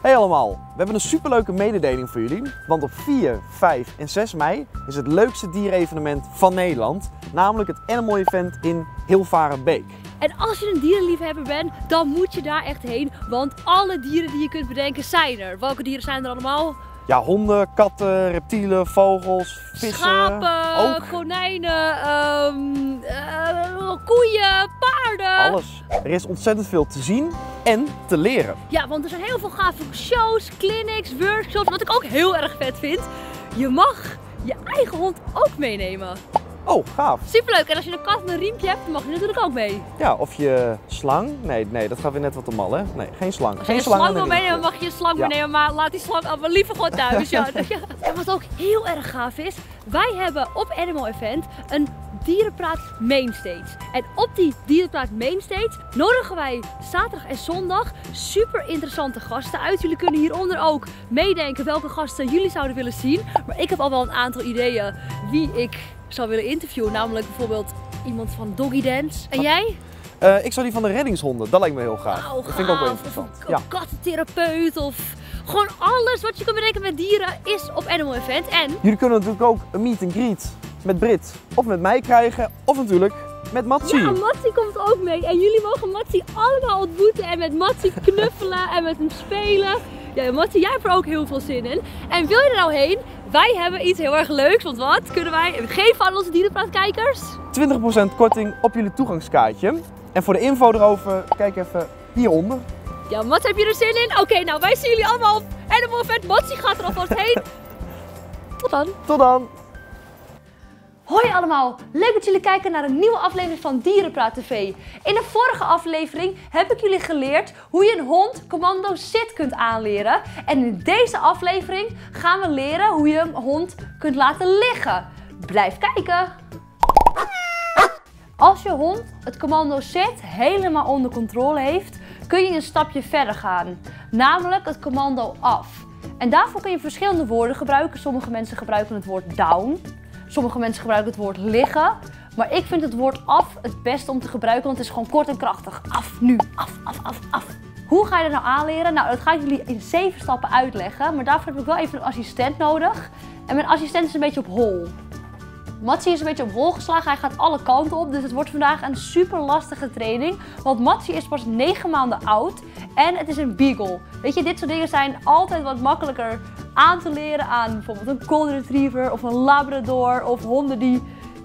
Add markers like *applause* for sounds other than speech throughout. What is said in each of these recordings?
Hey allemaal, we hebben een superleuke mededeling voor jullie. Want op 4, 5 en 6 mei is het leukste dierevenement van Nederland. Namelijk het Animal Event in Hilvarenbeek. En als je een dierenliefhebber bent, dan moet je daar echt heen. Want alle dieren die je kunt bedenken zijn er. Welke dieren zijn er allemaal? Ja, honden, katten, reptielen, vogels, vissen. Schapen, ook. konijnen, ehm, eh, koeien, paarden. Alles. Er is ontzettend veel te zien en te leren. Ja, want er zijn heel veel gave shows, clinics, workshops. Wat ik ook heel erg vet vind. Je mag je eigen hond ook meenemen. Oh, gaaf. Superleuk. En als je een kat met een riempje hebt, dan mag je natuurlijk ook mee. Ja, of je slang. Nee, nee, dat gaat weer net wat te mal, hè? Nee, geen slang. Als je geen een slang en wil een meenemen, mag je een slang Ja. meenemen. Maar laat die slang allemaal liever gewoon thuis. *laughs* Ja. En wat ook heel erg gaaf is, wij hebben op Animal Event een Dierenpraat Mainstage. En op die Dierenpraat Mainstage nodigen wij zaterdag en zondag super interessante gasten uit. Jullie kunnen hieronder ook meedenken welke gasten jullie zouden willen zien. Maar ik heb al wel een aantal ideeën wie ik zou willen interviewen. Namelijk bijvoorbeeld iemand van Doggy Dance. En jij? Eh, ik zou die van de reddingshonden, dat lijkt me heel gaaf. Wauw, dat vind ik ook wel interessant. Of een Ja. kattentherapeut of gewoon alles wat je kan bedenken met dieren is op Animal Event. En Jullie kunnen natuurlijk ook een meet and greet met Brit of met mij krijgen. Of natuurlijk met Matsie. ja, Matsie komt ook mee. En jullie mogen Matsie allemaal ontmoeten en met Matsie knuffelen en met hem spelen. Ja, Matsie, jij hebt er ook heel veel zin in. En wil je er nou heen? Wij hebben iets heel erg leuks. Want wat kunnen wij geven aan onze dierenpraatkijkers? 20% korting op jullie toegangskaartje. En voor de info erover, kijk even hieronder. Ja, Mats, heb je er zin in? Oké, nou wij zien jullie allemaal op Animal Event. Matsie gaat er alvast heen. *laughs* Tot dan. Tot dan! Hoi allemaal, leuk dat jullie kijken naar een nieuwe aflevering van Dierenpraat TV. In de vorige aflevering heb ik jullie geleerd hoe je een hond commando sit kunt aanleren. En in deze aflevering gaan we leren hoe je een hond kunt laten liggen. Blijf kijken! Als je hond het commando sit helemaal onder controle heeft, kun je een stapje verder gaan. Namelijk het commando af. En daarvoor kun je verschillende woorden gebruiken. Sommige mensen gebruiken het woord down. Sommige mensen gebruiken het woord liggen. Maar ik vind het woord af het beste om te gebruiken, want het is gewoon kort en krachtig. Af, nu, af, af, af, af. Hoe ga je dat nou aanleren? Nou, dat ga ik jullie in zeven stappen uitleggen. Maar daarvoor heb ik wel even een assistent nodig. En mijn assistent is een beetje op hol. Matsie is een beetje op hol geslagen. Hij gaat alle kanten op. Dus het wordt vandaag een super lastige training. Want Matsie is pas 9 maanden oud. En het is een beagle. Weet je, dit soort dingen zijn altijd wat makkelijker aan te leren aan bijvoorbeeld een golden retriever of een labrador of honden die...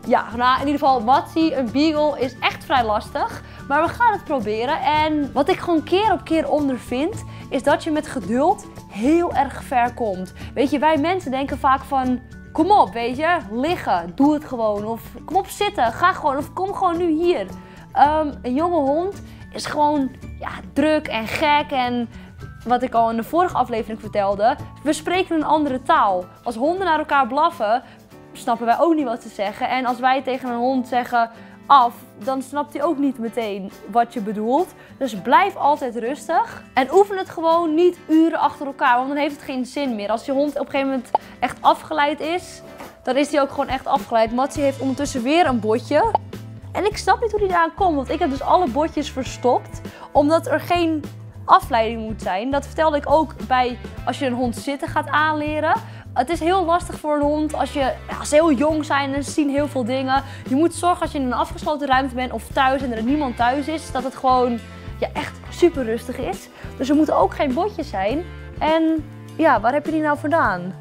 Ja, nou in ieder geval Matsie, een beagle, is echt vrij lastig. Maar we gaan het proberen. En wat ik gewoon keer op keer ondervind, is dat je met geduld heel erg ver komt. Weet je, wij mensen denken vaak van... Kom op, weet je, liggen, doe het gewoon. Of kom op zitten, ga gewoon. Of kom gewoon nu hier. Ehm, een jonge hond is gewoon ja, druk en gek. En wat ik al in de vorige aflevering vertelde, we spreken een andere taal. Als honden naar elkaar blaffen, snappen wij ook niet wat ze zeggen. En als wij tegen een hond zeggen af, dan snapt hij ook niet meteen wat je bedoelt. Dus blijf altijd rustig. En oefen het gewoon niet uren achter elkaar, want dan heeft het geen zin meer. Als je hond op een gegeven moment echt afgeleid is, dan is hij ook gewoon echt afgeleid. Matsie heeft ondertussen weer een botje. En ik snap niet hoe hij daaraan komt, want ik heb dus alle botjes verstopt, omdat er geen afleiding moet zijn. Dat vertelde ik ook bij als je een hond zitten gaat aanleren. Het is heel lastig voor een hond als, je, als ze heel jong zijn en ze zien heel veel dingen. Je moet zorgen als je in een afgesloten ruimte bent of thuis en er niemand thuis is, dat het gewoon ja, echt super rustig is. Dus er moeten ook geen botjes zijn. En ja, waar heb je die nou vandaan?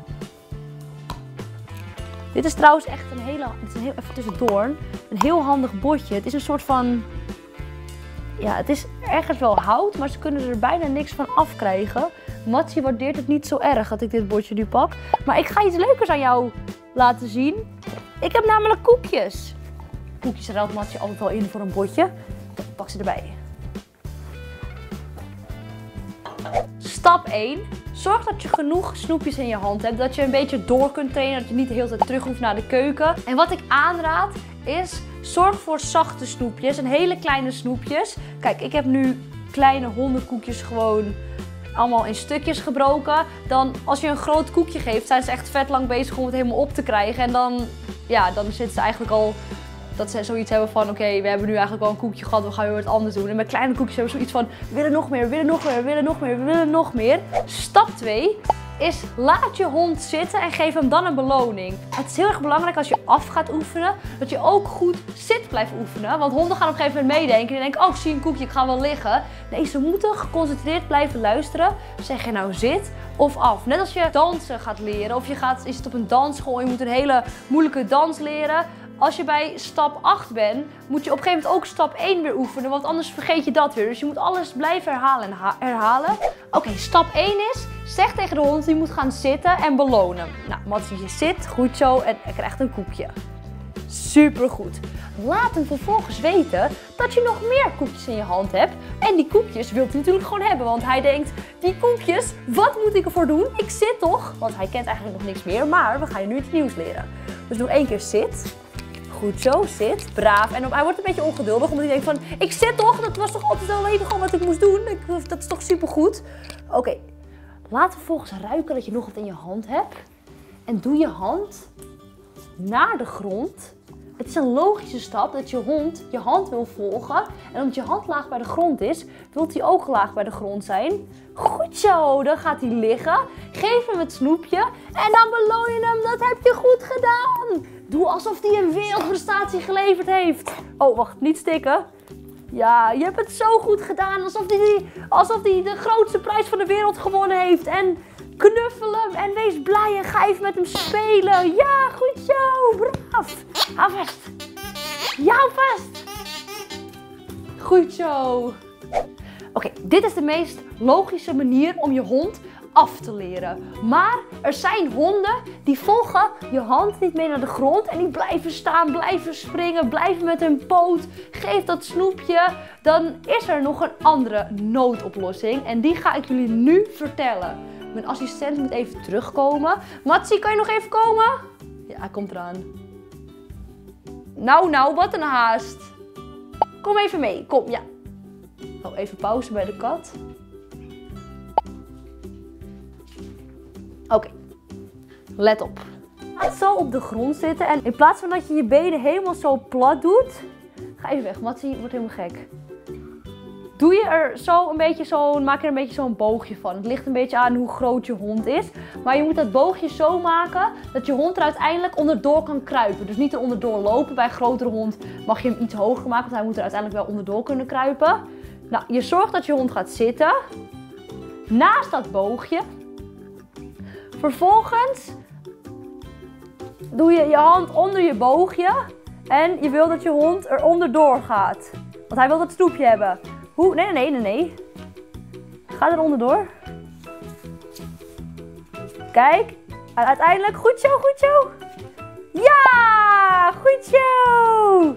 Dit is trouwens echt een hele, dit is een heel, even tussendoor, een heel handig botje. Het is een soort van, ja, het is ergens wel hout, maar ze kunnen er bijna niks van afkrijgen. Matsie waardeert het niet zo erg dat ik dit bordje nu pak. Maar ik ga iets leukers aan jou laten zien. Ik heb namelijk koekjes. Koekjes ruilt Matsie altijd wel in voor een bordje. Pak ze erbij. Stap 1. Zorg dat je genoeg snoepjes in je hand hebt. Dat je een beetje door kunt trainen. Dat je niet de hele tijd terug hoeft naar de keuken. En wat ik aanraad is, zorg voor zachte snoepjes. En hele kleine snoepjes. Kijk, ik heb nu kleine hondenkoekjes gewoon allemaal in stukjes gebroken. Dan als je een groot koekje geeft, zijn ze echt vet lang bezig om het helemaal op te krijgen. En dan, ja, dan zitten ze eigenlijk al dat ze zoiets hebben van, oké, we hebben nu eigenlijk al een koekje gehad, we gaan weer wat anders doen. En bij kleine koekjes hebben we zoiets van, willen nog meer, we willen nog meer, we willen nog meer, we willen nog meer. Stap 2 is laat je hond zitten en geef hem dan een beloning. Het is heel erg belangrijk als je af gaat oefenen, dat je ook goed zit blijft oefenen. Want honden gaan op een gegeven moment meedenken en denken, oh ik zie een koekje, ik ga wel liggen. Nee, ze moeten geconcentreerd blijven luisteren. Zeg je nou zit of af. Net als je dansen gaat leren of je gaat, is het op een dansschool je moet een hele moeilijke dans leren als je bij stap 8 bent, moet je op een gegeven moment ook stap 1 weer oefenen. Want anders vergeet je dat weer. Dus je moet alles blijven herhalen en herhalen. Oké, stap 1 is, zeg tegen de hond, die moet gaan zitten en belonen. Nou, Matsie, je zit, goed zo, en krijgt een koekje. Supergoed. Laat hem vervolgens weten dat je nog meer koekjes in je hand hebt. En die koekjes wilt hij natuurlijk gewoon hebben. Want hij denkt, die koekjes, wat moet ik ervoor doen? Ik zit toch? Want hij kent eigenlijk nog niks meer. Maar we gaan je nu iets nieuws leren. Dus nog één keer zit. Goed zo, zit. Braaf. En hij wordt een beetje ongeduldig, omdat hij denkt van... Ik zit toch? Dat was toch altijd al even gewoon wat ik moest doen? Dat is toch supergoed? Oké. Laat vervolgens ruiken dat je nog wat in je hand hebt. En doe je hand naar de grond. Het is een logische stap dat je hond je hand wil volgen. En omdat je hand laag bij de grond is, wilt hij ook laag bij de grond zijn. Goed zo, dan gaat hij liggen. Geef hem het snoepje en dan beloon je hem. Dat heb je goed gedaan. Doe alsof hij een wereldprestatie geleverd heeft. Oh, wacht, niet stikken. Ja, je hebt het zo goed gedaan. Alsof hij, alsof hij de grootste prijs van de wereld gewonnen heeft. En knuffel hem en wees blij en ga even met hem spelen. Ja, goed zo. Braaf. Hou vast. Ja, vast. Goed zo. Oké, dit is de meest logische manier om je hond af te leren. Maar er zijn honden die volgen je hand niet mee naar de grond en die blijven staan, blijven springen, blijven met hun poot. Geef dat snoepje. Dan is er nog een andere noodoplossing en die ga ik jullie nu vertellen. Mijn assistent moet even terugkomen. Matsie, kan je nog even komen? Ja, hij komt eraan. Nou, nou, wat een haast. Kom even mee, kom, ja. Oh, even pauze bij de kat. Oké, let op. Zo op de grond zitten en in plaats van dat je je benen helemaal zo plat doet, ga even weg, Matsie wordt helemaal gek. Doe je er zo een beetje zo, maak er een beetje zo'n boogje van. Het ligt een beetje aan hoe groot je hond is. Maar je moet dat boogje zo maken dat je hond er uiteindelijk onderdoor kan kruipen. Dus niet er onderdoor lopen. Bij een grotere hond mag je hem iets hoger maken, want hij moet er uiteindelijk wel onderdoor kunnen kruipen. Nou, je zorgt dat je hond gaat zitten. Naast dat boogje Vervolgens doe je je hand onder je boogje. En je wil dat je hond er onderdoor gaat. Want hij wil dat snoepje hebben. Hoe? Nee, nee, nee, nee. Ga er onderdoor. Kijk. Uiteindelijk, goed zo, goed zo. Ja, goed zo.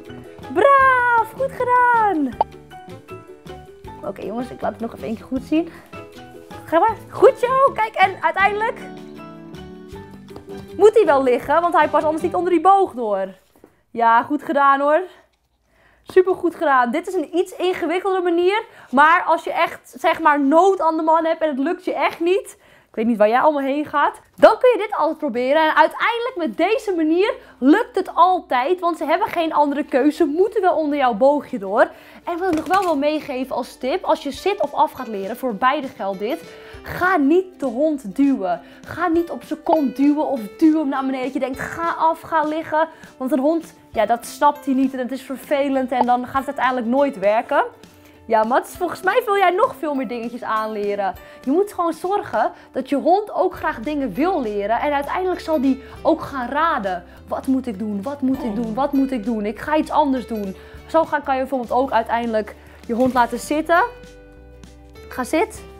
Braaf, goed gedaan. Oké jongens, ik laat het nog even keer goed zien. Ga maar. Goed zo. Kijk, en uiteindelijk moet hij wel liggen, want hij past anders niet onder die boog door. Ja, goed gedaan hoor. Super goed gedaan. Dit is een iets ingewikkelde manier. Maar als je echt, zeg maar, nood aan de man hebt en het lukt je echt niet. Ik weet niet waar jij allemaal heen gaat. Dan kun je dit altijd proberen. En uiteindelijk met deze manier lukt het altijd. Want ze hebben geen andere keuze. Ze moeten wel onder jouw boogje door. En wat ik nog wel wil meegeven als tip. Als je zit of af gaat leren, voor beide geldt dit. Ga niet de hond duwen. Ga niet op zijn kont duwen of duwen hem naar beneden. Dat je denkt, ga af, ga liggen. Want een hond, ja, dat snapt hij niet en het is vervelend en dan gaat het uiteindelijk nooit werken. Ja, Mats, volgens mij wil jij nog veel meer dingetjes aanleren. Je moet gewoon zorgen dat je hond ook graag dingen wil leren. En uiteindelijk zal die ook gaan raden. Wat moet ik doen? Wat moet ik doen? Wat moet ik doen? Ik ga iets anders doen. Zo kan je bijvoorbeeld ook uiteindelijk je hond laten zitten. Ga zitten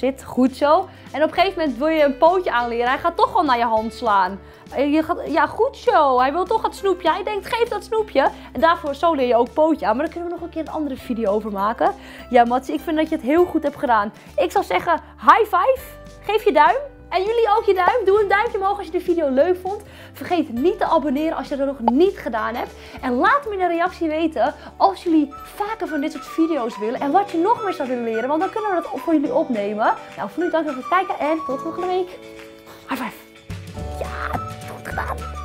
zit. Goed zo. En op een gegeven moment wil je een pootje aanleren. Hij gaat toch al naar je hand slaan. Je gaat, ja, goed zo. Hij wil toch het snoepje. Hij denkt, geef dat snoepje. En daarvoor zo leer je ook pootje aan. Maar daar kunnen we nog een keer een andere video over maken. Ja, Mats, ik vind dat je het heel goed hebt gedaan. Ik zou zeggen, high five. Geef je duim. En jullie ook je duim. Doe een duimpje omhoog als je de video leuk vond. Vergeet niet te abonneren als je dat nog niet gedaan hebt. En laat me in een reactie weten als jullie vaker van dit soort video's willen. En wat je nog meer zou willen leren. Want dan kunnen we dat voor jullie opnemen. Nou, voor nu dank voor het kijken en tot volgende week. High five. Ja, goed gedaan.